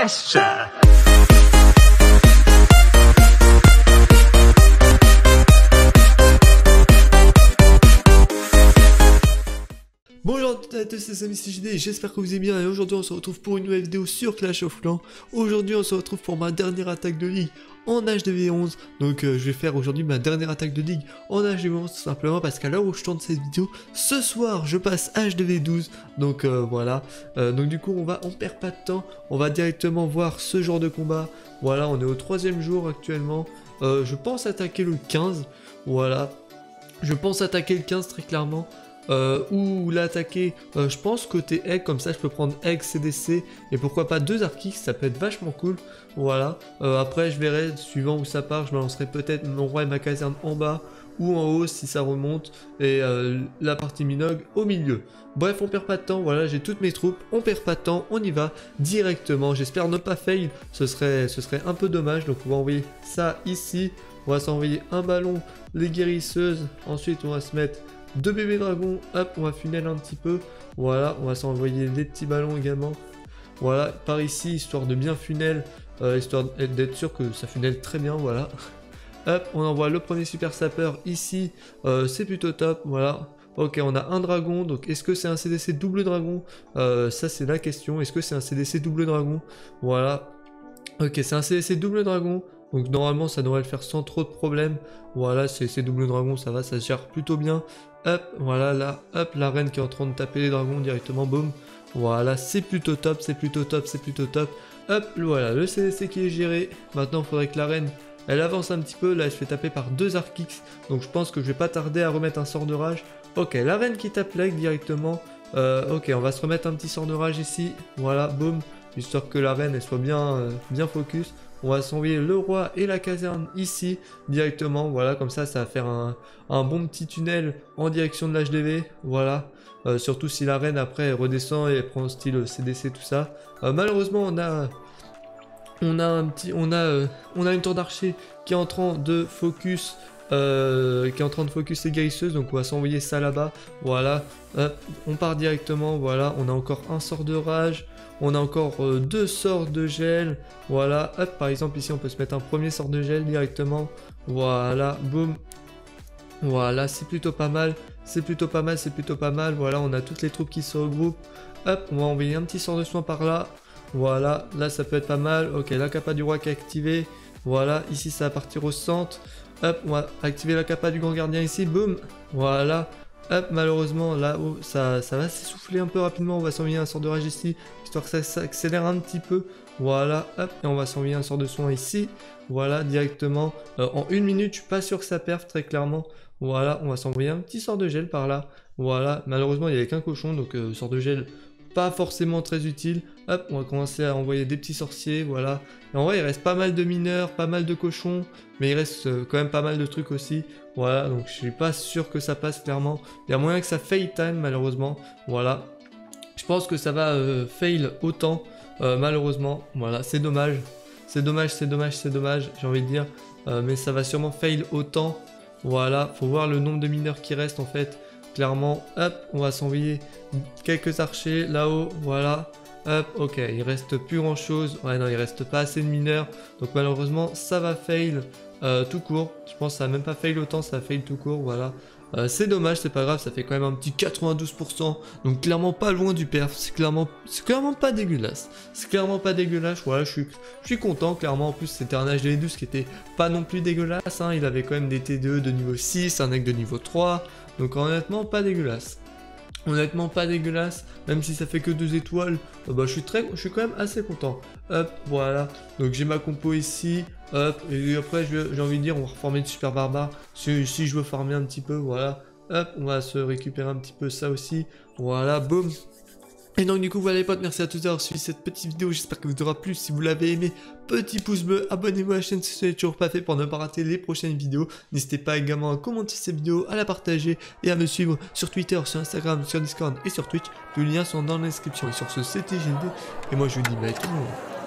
gesture. Bonjour à tous, c'est Samy CGD, j'espère que vous allez bien et aujourd'hui on se retrouve pour une nouvelle vidéo sur Clash of Clans. Aujourd'hui on se retrouve pour ma dernière attaque de ligue en HDV11. Donc euh, je vais faire aujourd'hui ma dernière attaque de ligue en HDV11 tout simplement parce qu'à l'heure où je tourne cette vidéo, ce soir je passe HDV12. Donc euh, voilà, Euh, donc du coup on va, on perd pas de temps, on va directement voir ce genre de combat. Voilà, on est au troisième jour actuellement. Je pense attaquer le 15, voilà. Je pense attaquer le 15 très clairement. Euh, ou l'attaquer, euh, je pense côté egg, comme ça je peux prendre egg CDC et pourquoi pas deux Arkix, ça peut être vachement cool. Voilà, Euh, après je verrai, suivant où ça part, je balancerai peut-être mon roi et ma caserne en bas ou en haut si ça remonte et la partie Minog au milieu. Bref, on perd pas de temps, voilà, j'ai toutes mes troupes, on perd pas de temps, on y va directement. J'espère ne pas fail, ce serait, ce serait un peu dommage, donc on va envoyer ça ici. On va s'envoyer un ballon, les guérisseuses, ensuite on va se mettre deux bébés dragons, hop, on va funnel un petit peu, voilà, on va s'envoyer des petits ballons également, voilà, par ici, histoire de bien funnel, euh, histoire d'être sûr que ça funnel très bien, voilà. Hop, on envoie le premier super sapeur ici, euh, c'est plutôt top, voilà. Ok, on a un dragon, donc est-ce que c'est un CDC double dragon? Euh, Ça c'est la question, est-ce que c'est un CDC double dragon? Voilà. Ok, c'est un CDC double dragon, donc normalement ça devrait le faire sans trop de problèmes. Voilà, c'est double dragon, ça va, ça se gère plutôt bien. Hop, voilà, là, hop, la reine qui est en train de taper les dragons directement, boum. Voilà, c'est plutôt top, c'est plutôt top, c'est plutôt top. Hop, voilà, le CDC qui est géré. Maintenant, il faudrait que la reine, elle avance un petit peu. Là, elle se fait taper par deux Arkix. Donc, je pense que je vais pas tarder à remettre un sort de rage. Ok, la reine qui tape leg directement. Euh, ok, on va se remettre un petit sort de rage ici. Voilà, boum. Histoire que la reine, elle soit bien, euh, bien focus. On va s'envoyer le roi et la caserne ici directement. Voilà, comme ça, ça va faire un, bon petit tunnel en direction de l'HDV. Voilà. Euh, surtout si la reine après redescend et prend style CDC tout ça. Euh, malheureusement on a on a un on a euh, on a une tour d'archer qui est en train de focus euh, qui est en train de focus les guérisseuses donc on va s'envoyer ça là-bas. Voilà. Hop, on part directement. Voilà. On a encore un sort de rage. On a encore euh, deux sorts de gel. Voilà. Hop, par exemple ici on peut se mettre un premier sort de gel directement. Voilà. Boum. Voilà, c'est plutôt pas mal. C'est plutôt pas mal, c'est plutôt pas mal. Voilà, on a toutes les troupes qui se regroupent. Hop, on va envoyer un petit sort de soin par là. Voilà, là ça peut être pas mal. Ok, la capa du roi qui est activée. Voilà, ici ça va partir au centre. Hop, on va activer la capa du grand gardien ici. Boum. Voilà. Hop, malheureusement, là, oh, ça, ça va s'essouffler un peu rapidement. On va s'envoyer un sort de rage ici, histoire que ça s'accélère un petit peu. Voilà, hop, et on va s'envoyer un sort de soin ici. Voilà, directement. Euh, en une minute, je suis pas sûr que ça perf très clairement. Voilà, on va s'envoyer un petit sort de gel par là. Voilà, malheureusement, il n'y avait qu'un cochon, donc euh, sort de gel pas forcément très utile. Hop, on va commencer à envoyer des petits sorciers, voilà. En vrai, il reste pas mal de mineurs, pas mal de cochons, mais il reste euh, quand même pas mal de trucs aussi. Voilà, donc je suis pas sûr que ça passe clairement. Il y a moyen que ça fail time, malheureusement. Voilà. Je pense que ça va euh, fail autant, euh, malheureusement. Voilà, c'est dommage. C'est dommage, c'est dommage, c'est dommage, j'ai envie de dire. Mais ça va sûrement fail autant. Voilà, faut voir le nombre de mineurs qui restent en fait. Clairement, hop, on va s'envoyer quelques archers là-haut, voilà. Hop, ok, il reste plus grand chose. Ouais, non, il reste pas assez de mineurs. Donc malheureusement, ça va fail euh, tout court. Je pense que ça va même pas fail autant, ça va fail tout court, voilà. Euh, c'est dommage, c'est pas grave, ça fait quand même un petit 92%. Donc clairement pas loin du perf, c'est clairement, clairement pas dégueulasse. C'est clairement pas dégueulasse, voilà, je suis, je suis content, clairement. En plus, c'était un HD12 qui était pas non plus dégueulasse. hein. Il avait quand même des T2 de niveau 6, un deck de niveau 3. Donc honnêtement, pas dégueulasse. Honnêtement pas dégueulasse, même si ça fait que deux étoiles, euh, bah, je suis très, je suis quand même assez content. Hop, voilà. Donc j'ai ma compo ici, hop, et après j'ai envie de dire on va reformer de super barbare. Si, si je veux farmer un petit peu, voilà. Hop, on va se récupérer un petit peu ça aussi. Voilà, boum. Et donc du coup voilà les potes, merci à tous d'avoir suivi cette petite vidéo, j'espère que vous aura plu, si vous l'avez aimé, petit pouce bleu, abonnez-vous à la chaîne si ce n'est toujours pas fait pour ne pas rater les prochaines vidéos, n'hésitez pas également à commenter cette vidéo, à la partager et à me suivre sur Twitter, sur Instagram, sur Discord et sur Twitch, tous les liens sont dans la description. Et sur ce c'était GLD, et moi je vous dis bye tout le monde.